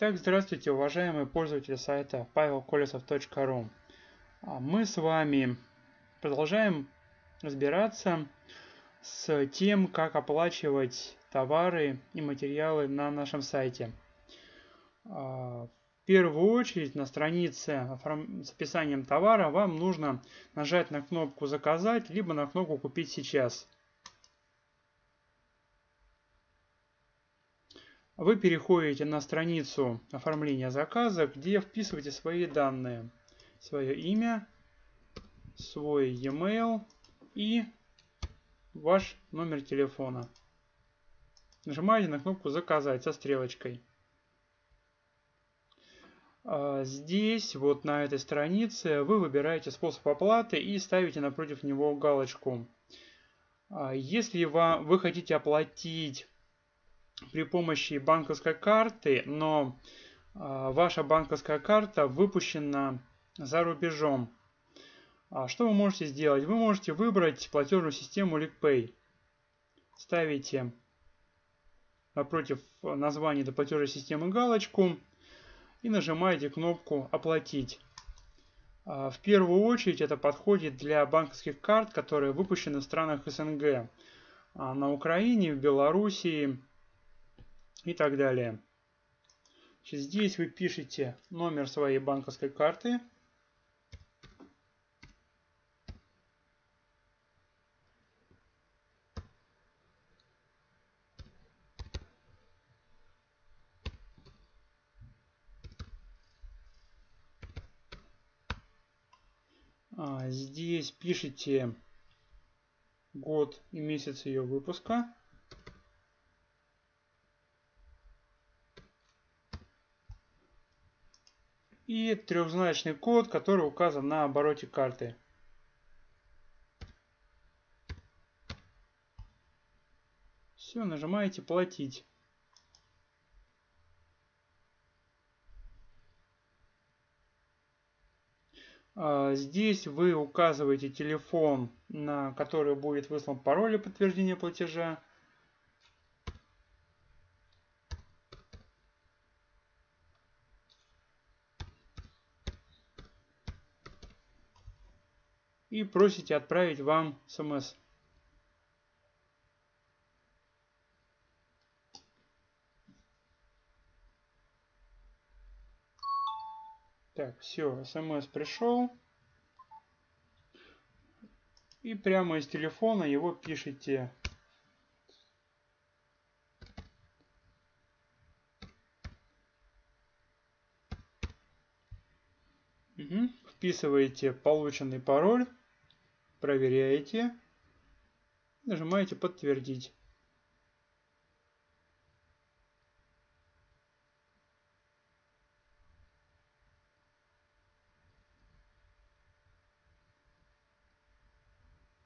Так, здравствуйте, уважаемые пользователи сайта pavelkolesov.ru а Мы с вами продолжаем разбираться с тем, как оплачивать товары и материалы на нашем сайте. А, в первую очередь на странице с описанием товара вам нужно нажать на кнопку «Заказать» либо на кнопку «Купить сейчас». Вы переходите на страницу оформления заказа, где вписываете свои данные. Свое имя, свой e-mail и ваш номер телефона. Нажимаете на кнопку «Заказать» со стрелочкой. А, здесь, вот на этой странице, вы выбираете способ оплаты и ставите напротив него галочку. А, если вы хотите оплатить при помощи банковской карты, но а, ваша банковская карта выпущена за рубежом. А что вы можете сделать? Вы можете выбрать платежную систему LickPay. Ставите напротив названия до платежной системы галочку и нажимаете кнопку «Оплатить». А, в первую очередь это подходит для банковских карт, которые выпущены в странах СНГ. На Украине, в Белоруссии, и так далее. Значит, здесь вы пишете номер своей банковской карты. А, здесь пишите год и месяц ее выпуска. И трехзначный код, который указан на обороте карты. Все, нажимаете «Платить». А, здесь вы указываете телефон, на который будет выслан пароль для подтверждения платежа. И просите отправить вам смс. Так, все, смс пришел. И прямо из телефона его пишите. Угу. Вписываете полученный пароль проверяете, нажимаете подтвердить.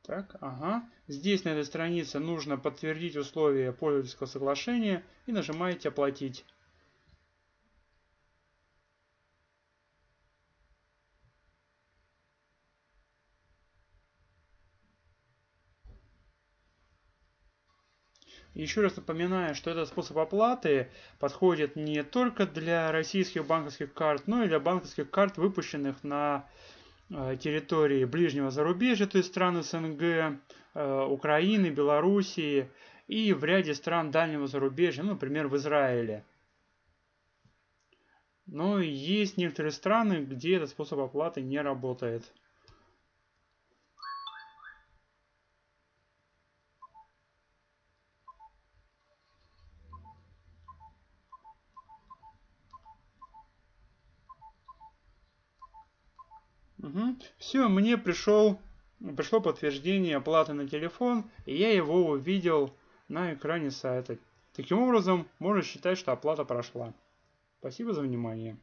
Так, ага. Здесь на этой странице нужно подтвердить условия пользовательского соглашения и нажимаете оплатить. Еще раз напоминаю, что этот способ оплаты подходит не только для российских банковских карт, но и для банковских карт, выпущенных на э, территории ближнего зарубежья, то есть стран СНГ, э, Украины, Белоруссии и в ряде стран дальнего зарубежья, ну, например, в Израиле. Но есть некоторые страны, где этот способ оплаты не работает. Угу. Все, мне пришел, пришло подтверждение оплаты на телефон, и я его увидел на экране сайта. Таким образом, можно считать, что оплата прошла. Спасибо за внимание.